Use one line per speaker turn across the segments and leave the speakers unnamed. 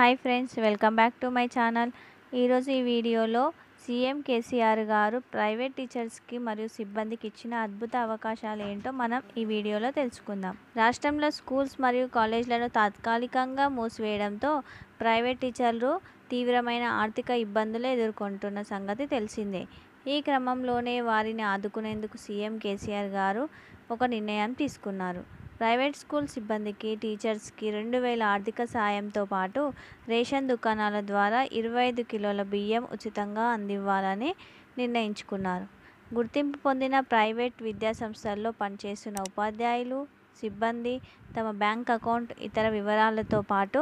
Hi friends welcome back to my channel. ఈరోజు ఈ వీడియోలో సీఎం కేసీఆర్ గారు ప్రైవేట్ టీచర్స్కి మరియు సిబ్బందికి ఇచ్చిన అద్భుత అవకాశాలు ఏంటో మనం ఈ వీడియోలో తెలుసుకుందాం. రాష్ట్రంలో స్కూల్స్ మరియు కాలేజీలను తాత్కాలికంగా మూసివేయడంతో ప్రైవేట్ టీచర్లు తీవ్రమైన ఆర్థిక ఇబ్బందులు ఎదుర్కొంటున్న సంగతి తెలిసిందే. ఈ క్రమంలోనే వారిని ఆదుకునేందుకు సీఎం కేసీఆర్ గారు ఒక నిర్ణయం తీసుకున్నారు. ప్రైవేట్ స్కూల్ సిబ్బందికి టీచర్స్కి రెండు వేల ఆర్థిక సాయంతో పాటు రేషన్ దుకాణాల ద్వారా ఇరవై ఐదు కిలోల బియ్యం ఉచితంగా అందివ్వాలని నిర్ణయించుకున్నారు. గుర్తింపు పొందిన ప్రైవేట్ విద్యాసంస్థల్లో పనిచేస్తున్న ఉపాధ్యాయులు సిబ్బంది తమ బ్యాంక్ అకౌంట్ ఇతర వివరాలతో పాటు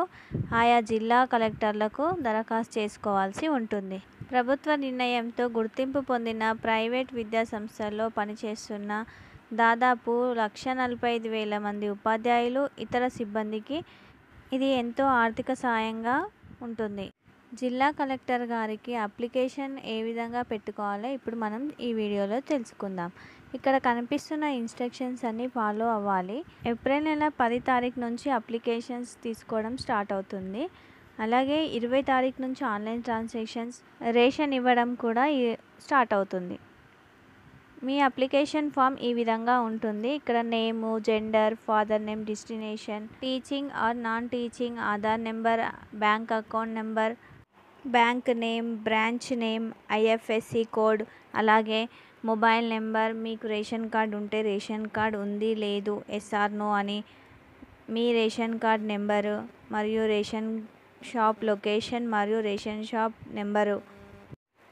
ఆయా జిల్లా కలెక్టర్లకు దరఖాస్తు చేసుకోవాల్సి ఉంటుంది. ప్రభుత్వ నిర్ణయంతో గుర్తింపు పొందిన ప్రైవేట్ విద్యాసంస్థల్లో పనిచేస్తున్న దాదాపు లక్ష నలభై ఐదు వేల మంది ఉపాధ్యాయులు ఇతర సిబ్బందికి ఇది ఎంతో ఆర్థిక సాయంగా ఉంటుంది. జిల్లా కలెక్టర్ గారికి అప్లికేషన్ ఏ విధంగా పెట్టుకోవాలో ఇప్పుడు మనం ఈ వీడియోలో తెలుసుకుందాం. ఇక్కడ కనిపిస్తున్న ఇన్స్ట్రక్షన్స్ అన్నీ ఫాలో అవ్వాలి. ఏప్రిల్ నెల పది తారీఖు నుంచి అప్లికేషన్స్ తీసుకోవడం స్టార్ట్ అవుతుంది. అలాగే ఇరవై తారీఖు నుంచి ఆన్లైన్ ట్రాన్సాక్షన్స్ రేషన్ ఇవ్వడం కూడా స్టార్ట్ అవుతుంది. మీ అప్లికేషన్ ఫామ్ ఈ విధంగా ఉంటుంది. ఇక్కడ name gender father name destination teaching or non teaching Aadhaar number bank account number bank name branch name IFSC code అలాగే మొబైల్ నెంబర్ మీకు రేషన్ కార్డ్ ఉంటే రేషన్ కార్డ్ ఉంది లేదు ఎస్ఆర్ నో అని మీ రేషన్ కార్డ్ నెంబరు మరియు ration shop location మరియు ration shop number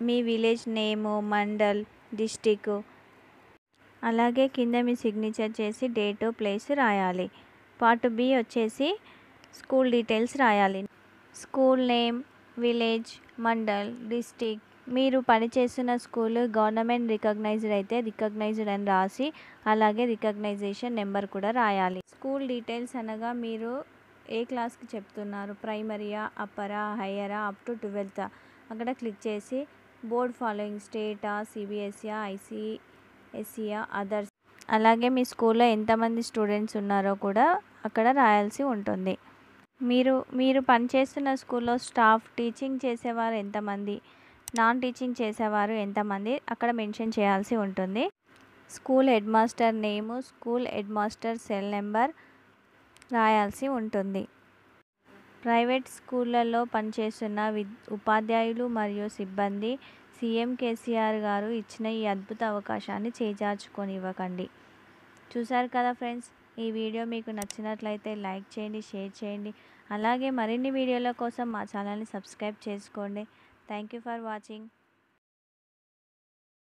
మీ విలేజ్ నేము మండల్ డిస్టిక్ అలాగే కింద మీ సిగ్నేచర్ చేసి డేటు ప్లేస్ రాయాలి. పార్ట్ బి వచ్చేసి స్కూల్ డీటెయిల్స్ రాయాలి. School name village mandal district మీరు పనిచేస్తున్న స్కూల్ గవర్నమెంట్ రికగ్నైజ్డ్ అయితే రికగ్నైజ్డ్ అని రాసి అలాగే రికగ్నైజేషన్ నెంబర్ కూడా రాయాలి. స్కూల్ డీటెయిల్స్ అనగా మీరు ఏ క్లాస్కి చెప్తున్నారు? ప్రైమరీయా అప్పరా హయ్యరా అప్ టు ట్వెల్త్ అక్కడ క్లిక్ చేసి బోర్డ్ ఫాలోయింగ్ స్టేటా సిబిఎస్ఈ ఐసీఈ ఐసిఎస్ఈయా అదర్స్. అలాగే మీ స్కూల్లో ఎంతమంది స్టూడెంట్స్ ఉన్నారో కూడా అక్కడ రాయాల్సి ఉంటుంది. మీరు మీరు పనిచేస్తున్న స్కూల్లో స్టాఫ్ టీచింగ్ చేసేవారు ఎంతమంది? నాన్ టీచింగ్ చేసేవారు ఎంతమంది? అక్కడ మెన్షన్ చేయాల్సి ఉంటుంది. School head master name school head master cell number రాయాల్సి ఉంటుంది. ప్రైవేట్ స్కూళ్ళల్లో పనిచేస్తున్న విద్ ఉపాధ్యాయులు మరియు సిబ్బంది సీఎం కేసీఆర్ గారు ఇచ్చిన ఈ అద్భుత అవకాశాన్ని చేజార్చుకొని ఇవ్వకండి. చూశారు కదా ఫ్రెండ్స్ ఈ వీడియో మీకు నచ్చినట్లయితే లైక్ చేయండి షేర్ చేయండి. అలాగే మరిన్ని వీడియోల కోసం మా ఛానల్ని సబ్స్క్రైబ్ చేసుకోండి. Thank you for watching.